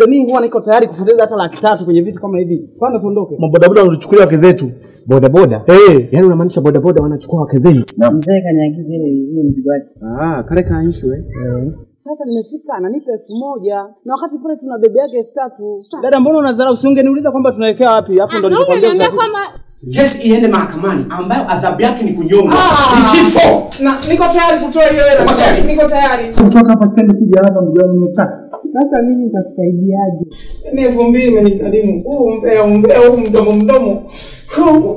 Mimi huwa niko tayari kupoteza hata laki tatu kwenye vitu kama hivi. Kwanza tuondoke. Mabodaboda wanachukulia wake zetu. bodaboda Eh, yaani unamaanisha bodaboda wanachukua wake zetu Mzee kaniagiza ile ile mzigo wake. ah kale kaanishwe. eh Sasa nimefika ananipa elfu moja na wakati pale tuna bebe yake elfu tatu. Dada, mbona unadharau? Usingeniuliza kwamba tunaelekea wapi, hapo ndo nilikwambia Unaniambia utafika. kesi iende mahakamani ambayo adhabu yake ni kunyongwa ni kifo Na niko tayari kutoa hiyo hela. Niko tayari. kutoka hapa stendi kuja hapa milioni mia tatu. Sasa mimi nitakusaidiaje? Ni elfu mbili imenikadimu. Huu mbea umbea huu mdomo mdomo. Huu